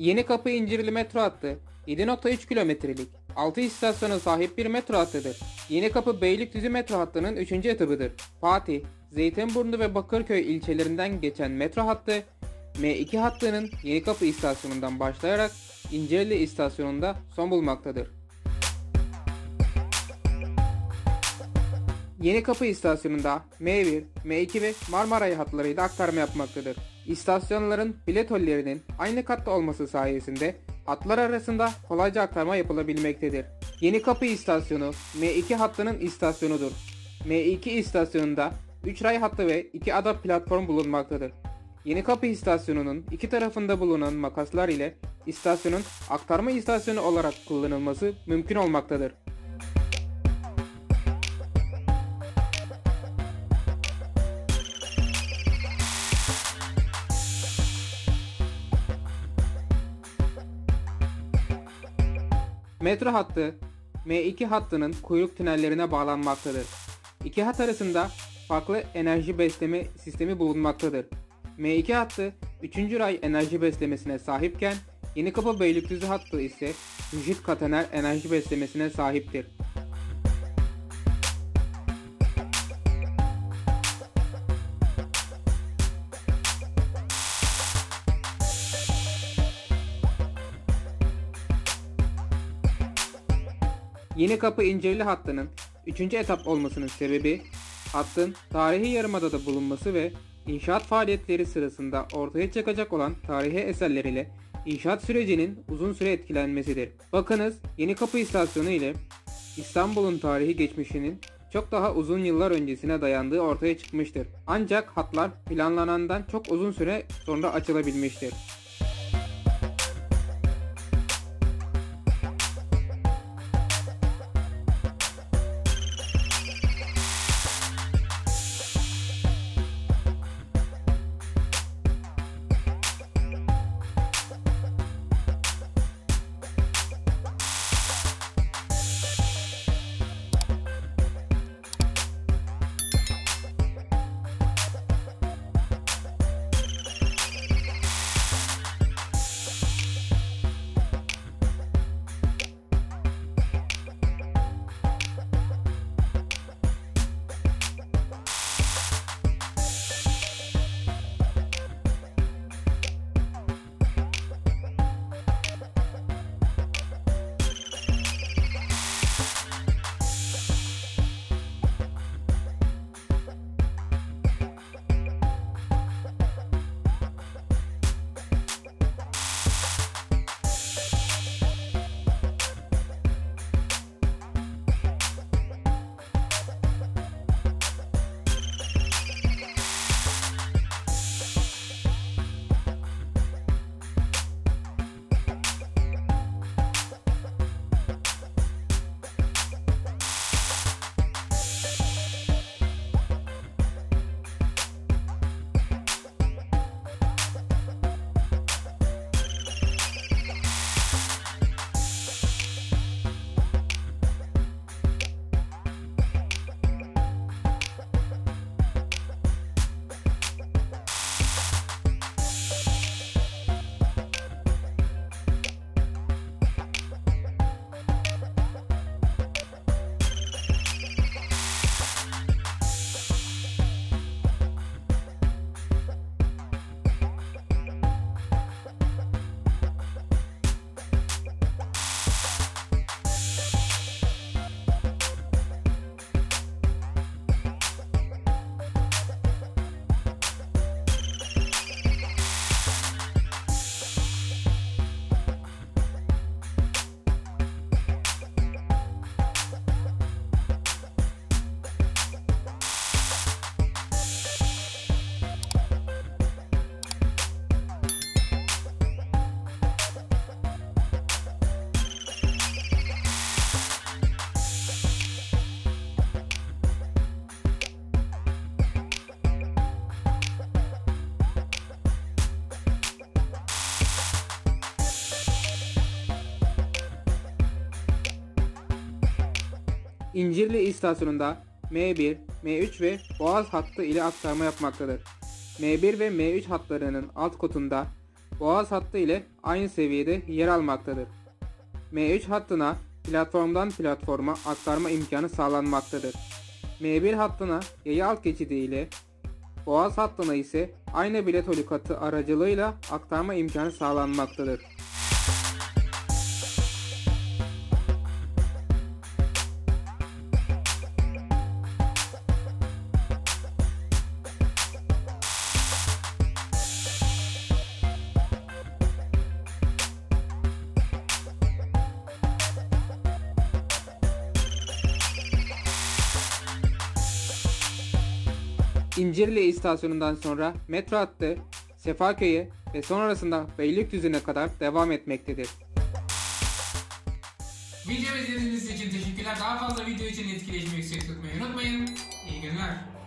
Yeni Kapı İncirli metro hattı 7.3 kilometrelik 6 istasyona sahip bir metro hattıdır. Yeni Kapı Beylikdüzü metro hattının 3. etabıdır. Fatih, Zeytinburnu ve Bakırköy ilçelerinden geçen metro hattı M2 hattının Yeni Kapı istasyonundan başlayarak İncirli istasyonunda son bulmaktadır. Yeni Kapı istasyonunda M1, M2 ve Marmaray hatlarıyla aktarma yapmaktadır. İstasyonların bilet hollerinin aynı katta olması sayesinde hatlar arasında kolayca aktarma yapılabilmektedir. Yeni Kapı istasyonu M2 hattının istasyonudur. M2 istasyonunda 3 ray hattı ve 2 ada platform bulunmaktadır. Yeni Kapı istasyonunun iki tarafında bulunan makaslar ile istasyonun aktarma istasyonu olarak kullanılması mümkün olmaktadır. Metro hattı M2 hattının kuyruk tünellerine bağlanmaktadır. İki hat arasında farklı enerji besleme sistemi bulunmaktadır. M2 hattı 3. ray enerji beslemesine sahipken Yeni Kapı Beylikdüzü hattı ise rigid katener enerji beslemesine sahiptir. Yeni Kapı İncirli hattının 3. etap olmasının sebebi hattın tarihi yarımadada bulunması ve inşaat faaliyetleri sırasında ortaya çıkacak olan tarihi eserler ile inşaat sürecinin uzun süre etkilenmesidir. Bakınız Yeni Kapı istasyonu ile İstanbul'un tarihi geçmişinin çok daha uzun yıllar öncesine dayandığı ortaya çıkmıştır. Ancak hatlar planlanandan çok uzun süre sonra açılabilmiştir. İncirli istasyonunda M1, M3 ve Boğaz hattı ile aktarma yapmaktadır. M1 ve M3 hatlarının alt kotunda Boğaz hattı ile aynı seviyede yer almaktadır. M3 hattına platformdan platforma aktarma imkanı sağlanmaktadır. M1 hattına yayı alt geçidi ile Boğaz hattına ise aynı bilet holikatı aracılığıyla aktarma imkanı sağlanmaktadır. İncirli istasyonundan sonra metro hattı Sefaköy'e ve sonrasında Beylikdüzü'ne kadar devam etmektedir. Video izlediğiniz için teşekkürler. Daha fazla video için etkileşimi yüksek tutmayı unutmayın. İyi günler.